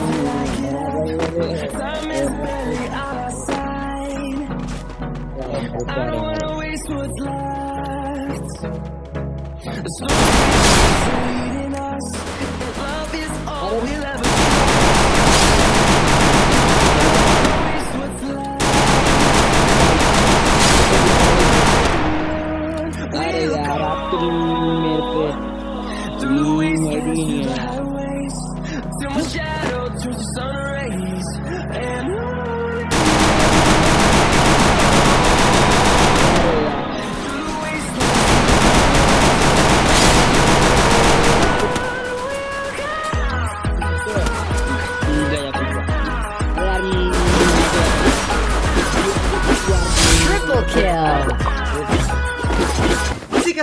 Time is barely. I don't wanna waste what's left.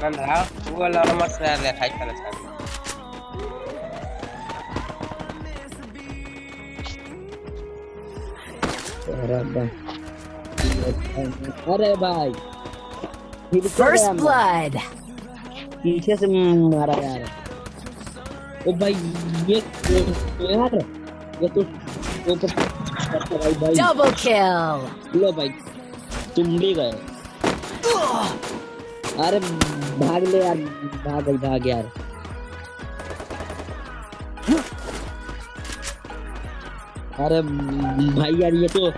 Kan rau gua la mas na le khai kala sa अरे भाई फिर क्या First गया मैं? blood. पीछे से मारा यार ओ भाई ये ये यार ये तो वो तो भाई भाई Double kill. लो भाई तुम भी गए अरे भाग ले यार भाग भाई भाग यार। अरे भाई यार ये तो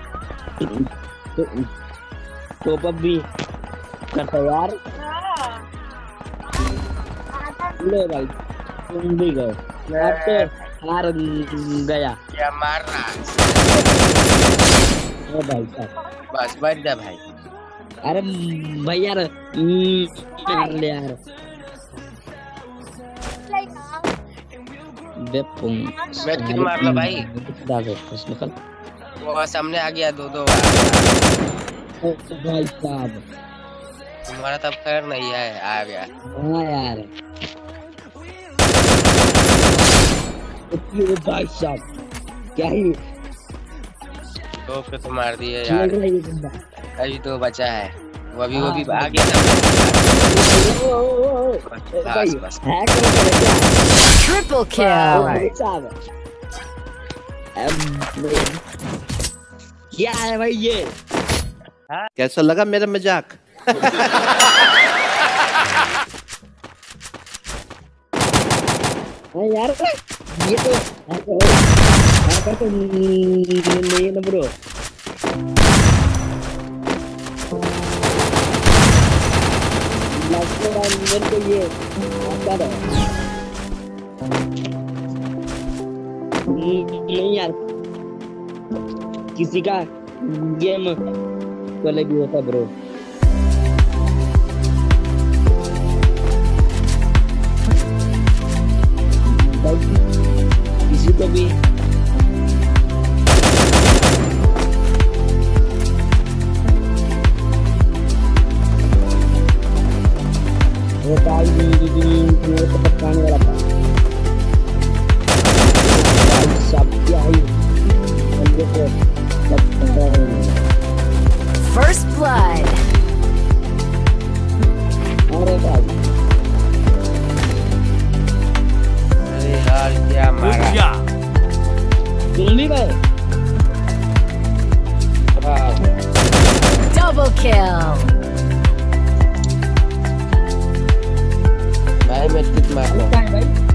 तो टॉप अप भी करता यार। ले भाई तुम भी गए। अब तो हार गया। क्या मार रहा ओ भाई साहब। बस बैठ जा भाई। अरे भाई यार हम्म, मार ले यार। बे पुंग बैठ मार लो भाई। दाग है कुछ निकल। वो सामने आ गया दो दो। भाई साहब। तुम्हारा तब खैर नहीं है आ गया। हाँ यार। ओ भाई साहब क्या ही पे तो मार खेल यार। अभी तो बचा है वो अभी वो भी हाँ। आ गया। हैक कर क्या है भाई ये कैसा लगा मेरा मज़ाक हाँ यार ये तो ऐसा तो नहीं है ना ब्रो नहीं यार किसी का गेम पहले भी होता ब्रो किसी को भी यार क्या मारा तुम भी गए वाह, Double kill. भाई मैं कित मार रहा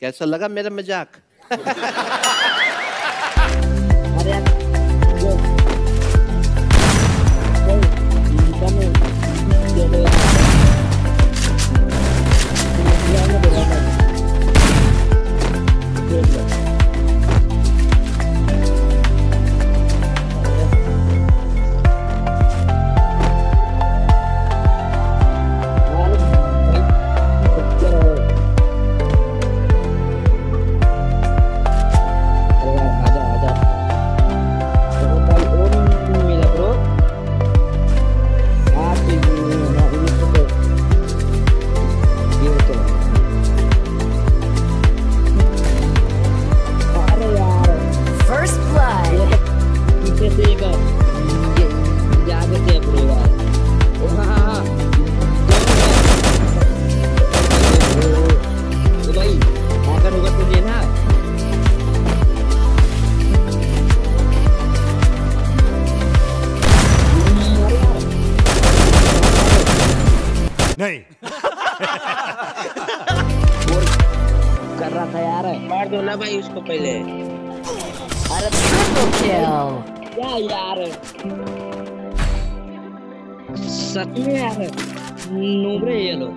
कैसा लगा मेरा मज़ाक? कर रहा था यार। मार दो ना भाई उसको पहले। अरे क्या यार? सच में यार ये लोग।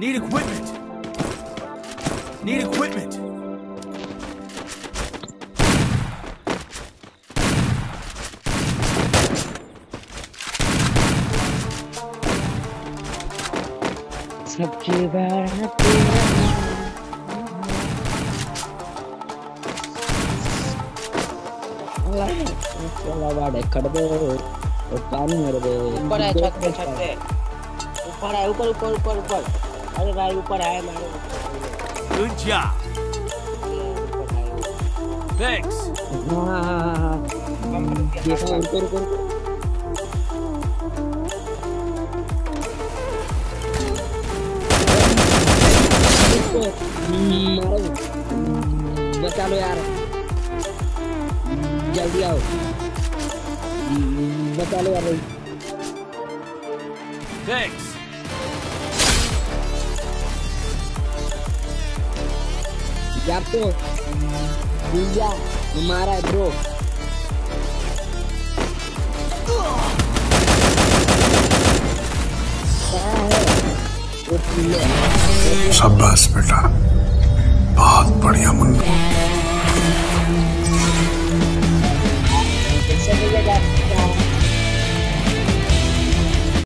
Need equipment. Need equipment. Cut दो और पानी मेरे दे। ऊपर है छत पे छत पे। ऊपर है ऊपर ऊपर ऊपर ऊपर। अरे भाई ऊपर है मारो। Good job. Thanks. हाँ। हाँ हाँ ऊपर ऊपर मारो बचा लो यार। जल्दी आओ। बचा लो यार। भाई Thanks. यार तो भैया हमारा है? ब्रो शाबाश बेटा। बहुत बढ़िया मुन्ना।